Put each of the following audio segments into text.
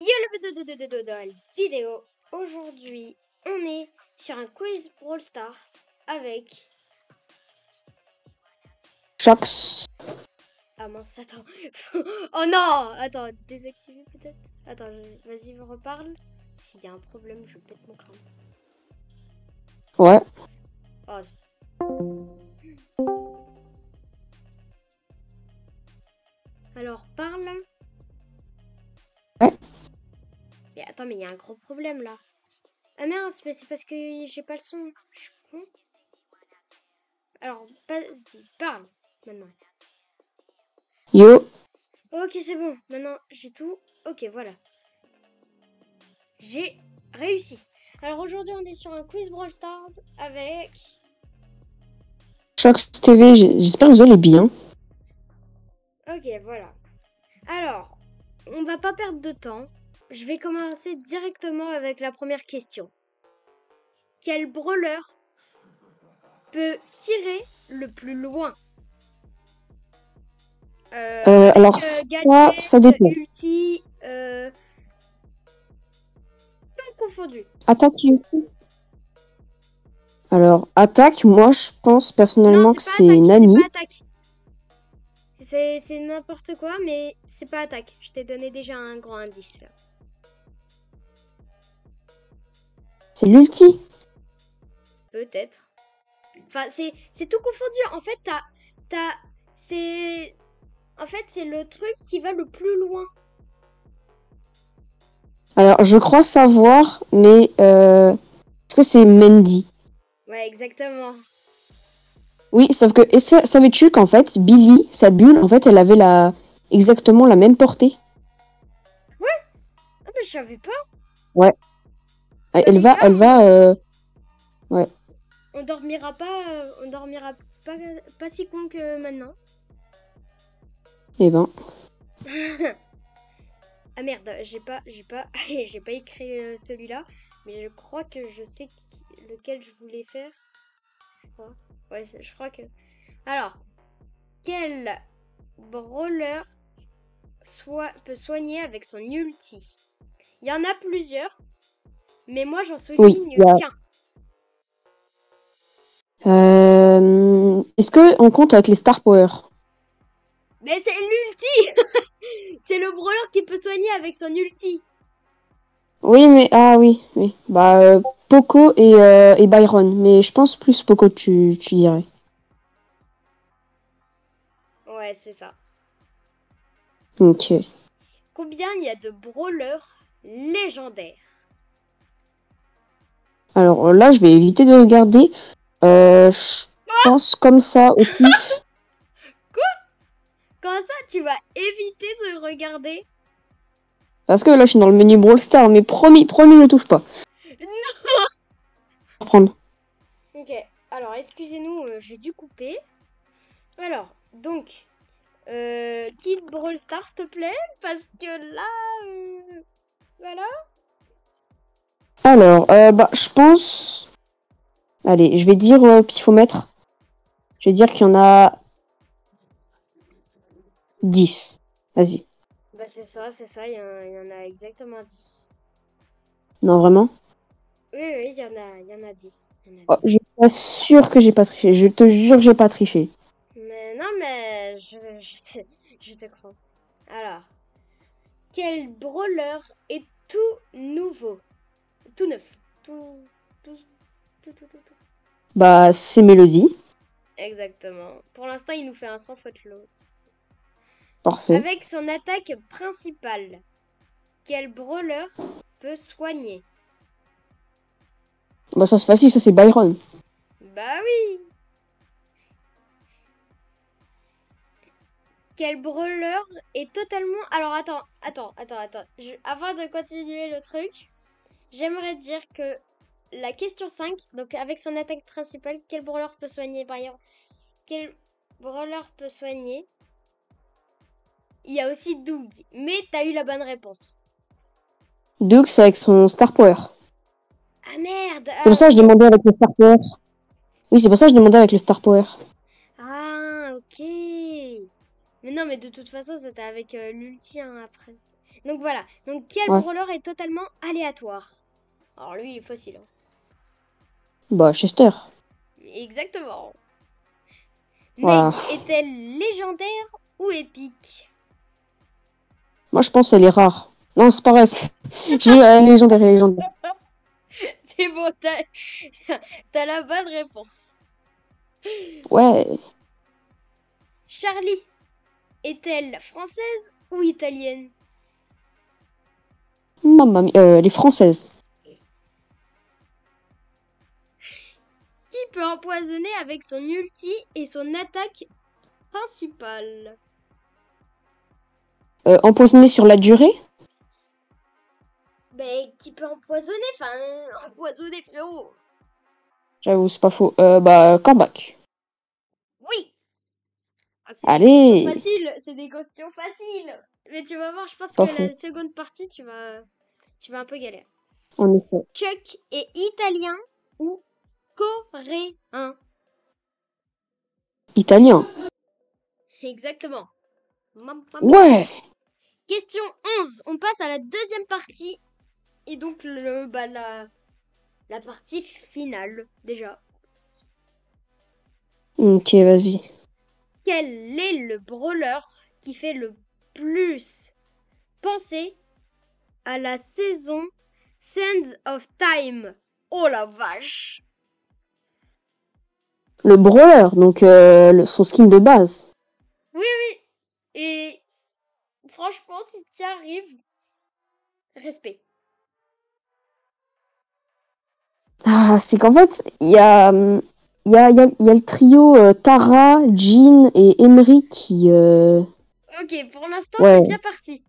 Yo le de, de, de, de, vidéo. Aujourd'hui, on est sur un quiz Brawl Stars avec. Jax. Ah mince, attends. oh non Attends, désactiver peut-être? Attends, je... vas-y, reparle. S'il y a un problème, je pète mon crâne. Ouais. Oh, Alors, parle. Ouais. Mais attends, mais il y a un gros problème là. Ah mince, mais c'est parce que j'ai pas le son. Je suis con. Alors, vas-y, parle maintenant. Yo. Ok, c'est bon. Maintenant, j'ai tout. Ok, voilà. J'ai réussi. Alors aujourd'hui, on est sur un quiz Brawl Stars avec. Jax TV, j'espère que vous allez bien. Ok, voilà. Alors, on va pas perdre de temps. Je vais commencer directement avec la première question. Quel brawler peut tirer le plus loin? Euh, Euh, alors, euh, ça, ça dépend. Ulti, euh... tout confondu. Attaque ulti. Alors, attaque, moi, je pense personnellement Non, que c'est Nani. C'est n'importe quoi, mais c'est pas attaque. Je t'ai donné déjà un grand indice là. C'est l'ulti. Peut-être. Enfin, c'est tout confondu. En fait, t'as. t'as c'est. En fait, c'est le truc qui va le plus loin. Alors, je crois savoir, mais euh, est-ce que c'est Mendy? Ouais, exactement. Oui, sauf que, et ça- savais-tu qu'en fait, Billy, sa bulle, en fait, elle avait la exactement la même portée? Ah, mais je savais pas. Elle va, elle va. euh, On dormira pas. euh, on dormira pas, pas si con que maintenant. Eh ben, Ah merde, j'ai pas, j'ai pas, j'ai pas écrit euh, celui-là, mais je crois que je sais lequel je voulais faire. Je crois. Ouais, je crois que. Alors, quel brawler soit peut soigner avec son ulti? Il y en a plusieurs, mais moi j'en souligne Oui, qu'un. euh, est-ce que on compte avec les Star Power? Mais c'est l'ulti C'est le brawler qui peut soigner avec son ulti. Oui, mais ah oui, oui. Bah, euh, Poco et, euh, et Byron, mais je pense plus Poco, tu, tu dirais. Ouais, c'est ça. Ok. Combien il y a de brawlers légendaires? Alors là, je vais éviter de regarder. Euh, je pense comme ça au pif. Comment ça, tu vas éviter de regarder? Parce que là, je suis dans le menu Brawl Star, mais promis, promis, ne touche pas. Prendre. Ok, alors excusez-nous, euh, j'ai dû couper. Alors, donc, euh, quitte Brawl Stars, s'il te plaît, parce que là, euh, voilà. Alors, euh, bah, je pense. Allez, je vais dire au pifomètre. Je vais dire qu'il y en a 10. Vas-y. Bah c'est ça, c'est ça, il y, en- il y en a exactement 10. Non, vraiment? Oui, oui, il y en a, y en a 10. il y en a Oh, Je suis pas sûr que j'ai pas triché. Je te jure que j'ai pas triché. Mais non, mais je, je, te, je te crois. Alors, quel brawler est tout nouveau? Tout neuf. Tout, tout, tout, tout. Bah, c'est Mélodie. Exactement. Pour l'instant, il nous fait un sans faute l'autre. Parfait. Avec son attaque principale, quel brawler peut soigner? Bah, ça c'est facile, ça c'est Byron. Bah oui Quel brawler est totalement... Alors attends, attends, attends, attends. Je- Avant de continuer le truc, j'aimerais dire que la question 5, donc avec son attaque principale, quel brawler peut soigner Byron Quel brawler peut soigner? Il y a aussi Doug, mais t'as eu la bonne réponse. Doug, c'est avec son Star Power. Ah merde C'est pour ça que je demandais avec le Star Power. Oui, c'est pour ça que je demandais avec le Star Power. Ah, ok. Mais non, mais de toute façon, c'était avec euh, l'ulti hein, après. Donc voilà. Donc quel Ouais. brawler est totalement aléatoire? Alors lui, il est facile. hein. Bah, Chester. Exactement. Voilà. Mais est-elle légendaire ou épique? Moi, je pense qu'elle est rare. Non, c'est pas vrai. J'ai euh, légendaire, légendaire. C'est bon, t'as t'as la bonne réponse. Ouais. Charlie est-elle française ou italienne? Mamma mia. Euh, elle est française. Qui peut empoisonner avec son ulti et son attaque principale? Euh, empoisonnée sur la durée? Mais qui peut empoisonner? Enfin, euh, empoisonner, frérot J'avoue, c'est pas faux. Euh, bah, comeback. Oui Ah, c'est Allez. facile, c'est des questions faciles. Mais tu vas voir, je pense Pas que la seconde partie, tu vas, tu vas un peu galérer. En effet. Chuck est italien ou coréen? Italien. Exactement. Ouais. Question 11. On passe à la deuxième partie. Et donc, le, bah, la, la partie finale, déjà. Ok, vas-y. Quel est le brawler qui fait le plus penser à la saison Sands of Time Oh la vache Le brawler, donc euh, le- son skin de base. Oui, oui. Et franchement, si tu arrives, respect. Ah, c'est qu'en fait, il y a, il y, a, il y, a, il y a le trio euh, Tara, Jean et Emery qui... euh, Ok, pour l'instant, Ouais. c'est bien parti.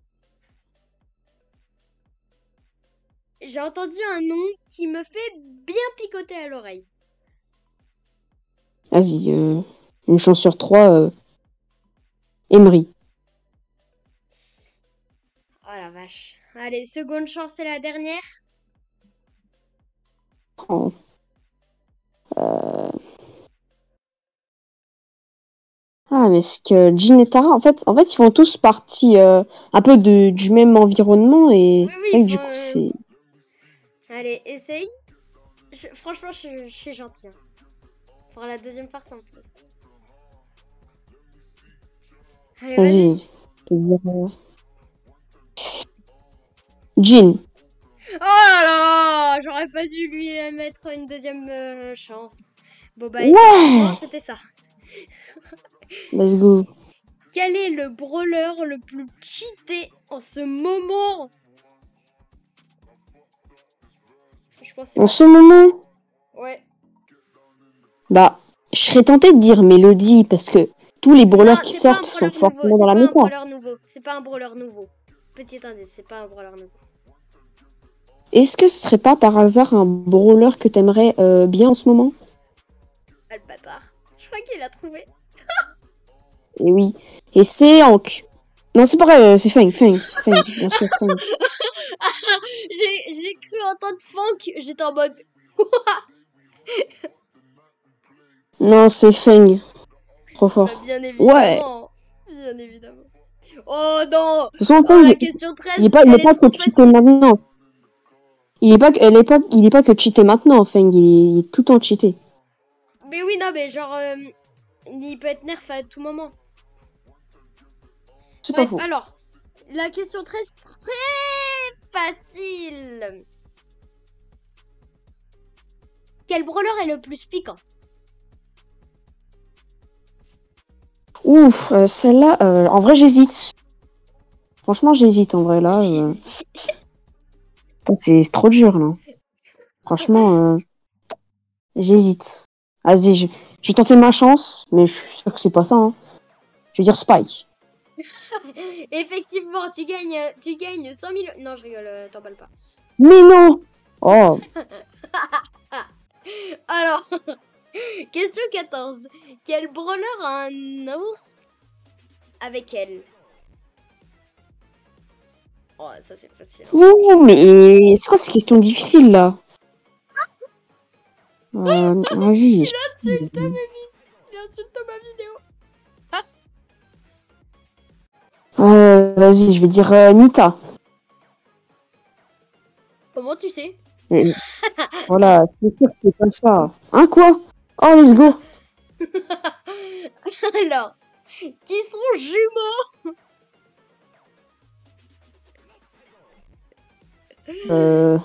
J'ai entendu un nom qui me fait bien picoter à l'oreille. Vas-y, euh, une chance sur trois. Euh, Emery. Oh la vache. Allez, seconde chance, c'est la dernière. Oh. Ah, mais c'est que Jean et Tara, en fait, en fait, ils font tous partie euh, un peu de, du même environnement et Oui, oui, c'est vrai que ils du coup, euh, c'est... Allez, essaye. Je- franchement, je, je suis gentil. hein. Pour la deuxième partie en plus. Allez, vas-y. Jean. Oh là là J'aurais pas dû lui mettre une deuxième euh, chance. Bon bah, Ouais c'était ça. Let's go. Quel est le brawler le plus cheaté en ce moment? Je pense En ce moment, Ouais. bah, je serais tentée de dire Mélodie parce que tous les brawlers Non, qui sortent sont forcément dans la méta. C'est pas un brawler nouveau. Petit indice, c'est pas un brawler nouveau. Est-ce que ce serait pas par hasard un brawler que t'aimerais euh, bien en ce moment? Ah le bâtard. Je crois qu'il a trouvé. Et oui. Et c'est Hank. Non, c'est pareil, euh, c'est Feng, Feng, Feng, bien sûr. J'ai cru entendre funk. J'étais en mode. Non, c'est Feng. Trop Bah, fort. bien évidemment. Ouais. Bien évidemment. Oh non Oh, la question 13. il est pas, il est pas que cheaté maintenant. Il est pas, que- elle est pas, il est pas que cheaté maintenant, Feng, il est, il est tout le temps cheaté. Mais oui, non, mais genre. euh, il peut être nerf à tout moment. C'est pas Bref, faux. alors. La question 13, très facile. Quel brawler est le plus piquant? Ouf, euh, celle-là, euh, en vrai, j'hésite. Franchement, j'hésite, en vrai, là. euh. C'est trop dur, là. Franchement, j'hésite. Vas-y, je, je vais tenter ma chance, mais je suis sûr que c'est pas ça, hein. Je vais dire Spike. Effectivement, tu gagnes, tu gagnes 100 000. Non, je rigole, euh, t'emballes pas. Mais non Oh, Alors, question 14. Quel brawler a un ours avec elle? Oh, ça c'est facile. Ouh, mais c'est quoi ces questions difficiles, là? Euh, vas-y. Insulte ma vie. Il insulte ma vidéo. Euh, vas-y, je vais dire euh, Nita. Comment tu sais? Et- voilà, c'est sûr que c'est pas ça. Hein, quoi? Oh, let's go Alors, qui sont jumeaux? Euh...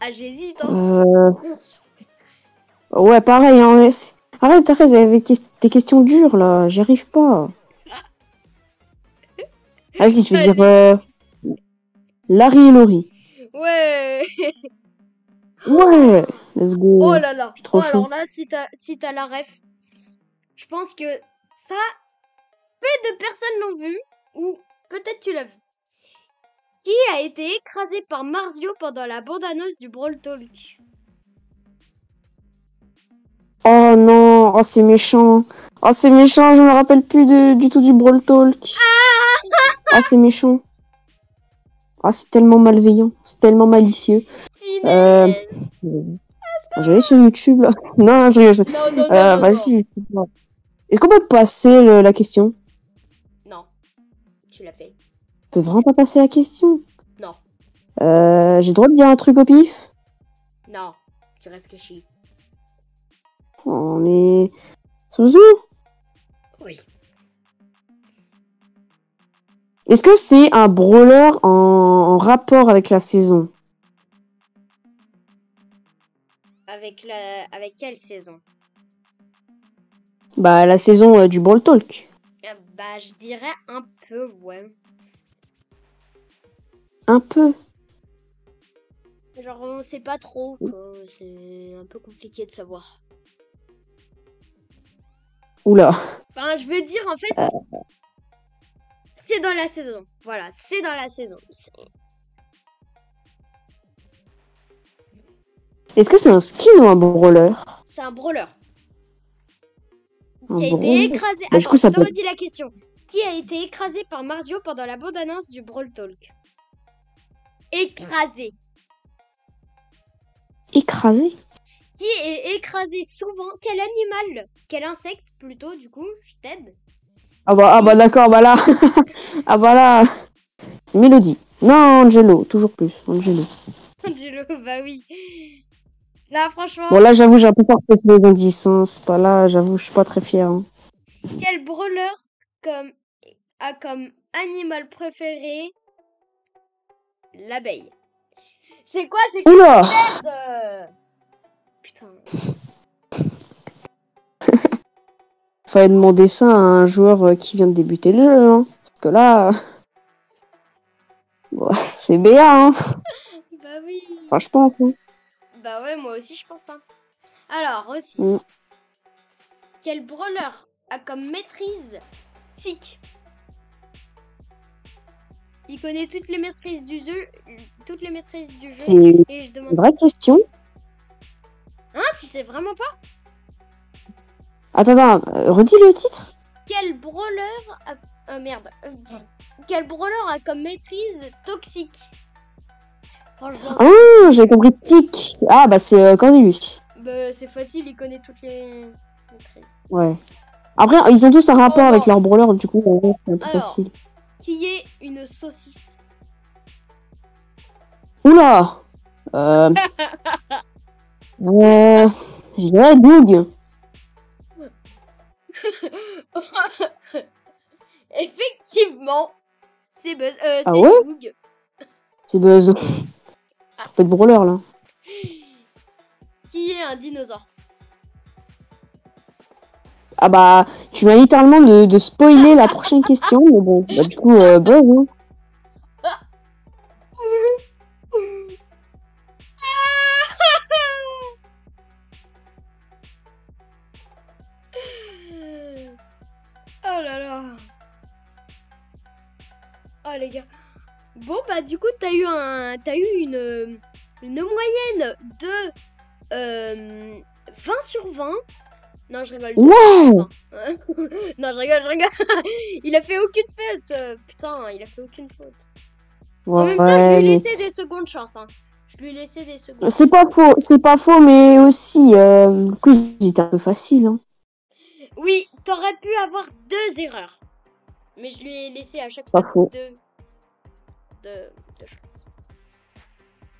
Ah, j'hésite. Hein. euh, Ouais, pareil, hein. mais c'est- Arrête, arrête, avec tes questions dures, là. J'y arrive pas. Vas-y, tu veux dire... Euh... Larry et Laurie. Ouais. Ouais Let's go Oh là là. trop Oh, alors là, si t'as si t'as la ref, je pense que ça, peu de personnes l'ont vu, ou peut-être tu l'as vu. Qui a été écrasé par Marzio pendant la bande-annonce du Brawl Talk Oh non, oh c'est méchant. Oh c'est méchant, je me rappelle plus de- du tout du Brawl Talk. Ah c'est méchant. Ah c'est tellement malveillant, c'est tellement malicieux. Euh, J'allais sur YouTube là. Non, non, je rigole. Non, non, non, Euh, Vas-y. Est-ce qu'on peut passer le- la question? Non. Tu l'as fait. On peut vraiment pas passer la question? Non, euh, J'ai le droit de dire un truc au pif? Non, tu réfléchis. On est... Sérieusement Oui. Est-ce que c'est un brawler en, en rapport avec la saison? Avec la, avec quelle saison? Bah la saison euh, du Brawl Talk. Euh, Bah, je dirais un peu, ouais. Un peu. Genre, on sait pas trop, quoi. C'est un peu compliqué de savoir. Oula. Enfin, je veux dire, en fait, c'est dans la saison. Voilà, c'est dans la saison. Est-ce que c'est un skin ou un brawler? C'est un brawler Un qui a été écrasé. Bah, Attends, coup, ça je te peut- redis la question. Qui a été écrasé par Marzio pendant la bande-annonce du Brawl Talk? Écrasé. Écrasé? Qui est écrasé souvent Quel animal? Quel insecte plutôt, du coup Je t'aide? Ah bah, ah bah d'accord, bah là. ah bah là. C'est Mélodie. Non, Angelo, toujours plus. Angelo. Angelo, bah oui. Là, franchement, Bon là j'avoue j'ai un peu sur les indices. Hein. C'est pas là, j'avoue je suis pas très fier. Hein. quel brawler comme, a comme animal préféré l'abeille? C'est quoi C'est quoi Putain. Fallait demander ça à un joueur euh, qui vient de débuter le jeu. Hein. Parce que là... bon, c'est BA, hein. Bah oui. Enfin je pense. Hein. Bah ouais, moi aussi je pense ça. Alors aussi, Mm. quel brawler a comme maîtrise Tic Il connaît toutes les maîtrises du jeu, toutes les maîtrises du C'est jeu. une Et je demande, vraie question. Sais vraiment pas Attends, attends, euh, redis le titre Quel brawler a... Oh merde. Euh, Quel brawler a comme maîtrise toxique? Ah, j'ai compris Tic. Ah bah c'est euh, Cornelius. bah, c'est facile, il connaît toutes les maîtrises. Ouais. Après, ils ont tous un rapport Oh, avec non. leur brawler, du coup, c'est un peu Alors. facile. Qui est une saucisse? Oula Euh... euh... Je dirais Doug. Effectivement, c'est Buzz. Euh, Ah c'est ouais Doug. C'est Buzz. Trompé de brawler, là. Qui est un dinosaure. Ah bah, tu m'as littéralement de, de spoiler la prochaine question, mais bon, bah, du coup, euh, Buzz, hein. Oh les gars. Bon bah du coup t'as eu un t'as eu une une moyenne de euh, 20 sur 20. Non je rigole. Non je rigole je rigole. il a fait aucune faute. Putain il a fait aucune faute. En même temps je lui ai mais... des secondes chances. Hein. Je lui ai laissé des secondes. C'est pas faux, c'est pas faux, mais aussi, euh, le quiz, il était un peu facile, hein. Oui, t'aurais pu avoir deux erreurs. Mais je lui ai laissé à chaque fois deux, deux, deux chances.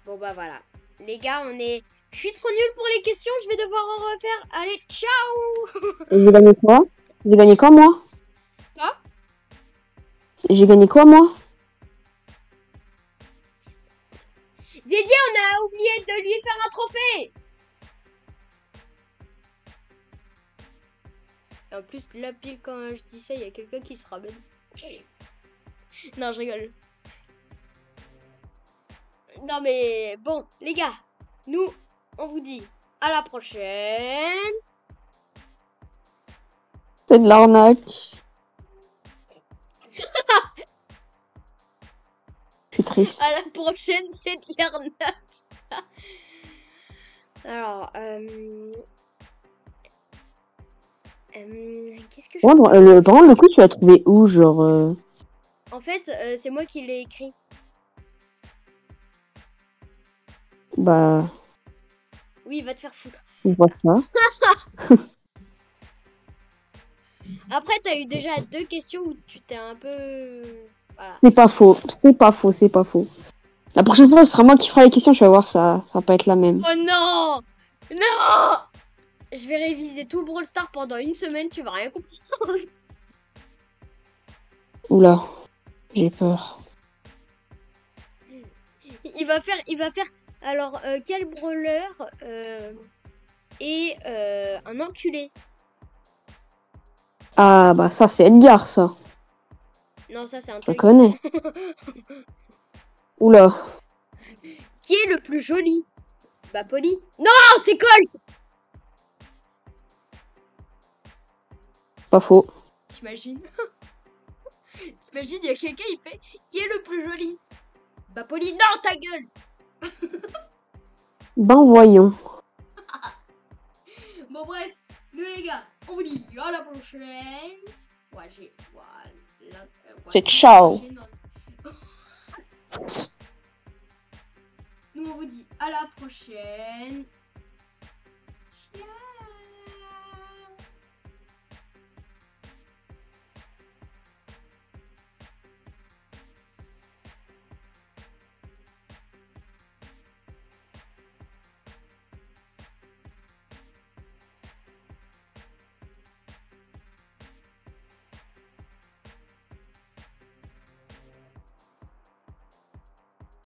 Bon bah voilà. Les gars, on est... Je suis trop nulle pour les questions, je vais devoir en refaire. Allez, ciao J'ai gagné quoi? J'ai gagné quoi, moi? Quoi? J'ai gagné quoi, moi? Didier, on a oublié de lui faire un trophée Et en plus, là, pile quand je dis ça, il y a quelqu'un qui se ramène. Non, je rigole. Non, mais bon, les gars, nous, on vous dit à la prochaine. C'est de l'arnaque. Je suis triste. À la prochaine, c'est de l'arnaque. Alors, euh... euh, Qu'est-ce que je... Par contre, euh, le, par contre, le coup, tu l'as trouvé où Genre. euh, En fait, euh, c'est moi qui l'ai écrit. Bah. Oui, va te faire foutre. On voit ça. Après, t'as eu déjà deux questions où tu t'es un peu... Voilà. C'est pas faux. C'est pas faux. C'est pas faux. La prochaine fois, ce sera moi qui fera les questions. Tu vas voir, ça, ça va pas être la même. Oh non Non Je vais réviser tout Brawl Stars pendant une semaine, tu vas rien comprendre. Oula. J'ai peur. Il va faire... Il va faire... Alors, euh, quel brawler euh, est euh, un enculé? Ah, bah, ça, c'est Edgar, ça. Non, ça c'est un Je truc. connais. Oula. Qui est le plus joli? Bah, Polly. Non, c'est Colt Pas faux. T'imagines? T'imagines, il y a quelqu'un, il fait Qui est le plus joli? Bah, Polly. Non, ta gueule Ben, voyons. Bon, bref, nous les gars, on vous dit à la prochaine. Ouais, j'ai. Voilà. euh, ouais, C'est ciao. Nous, on vous dit à la prochaine.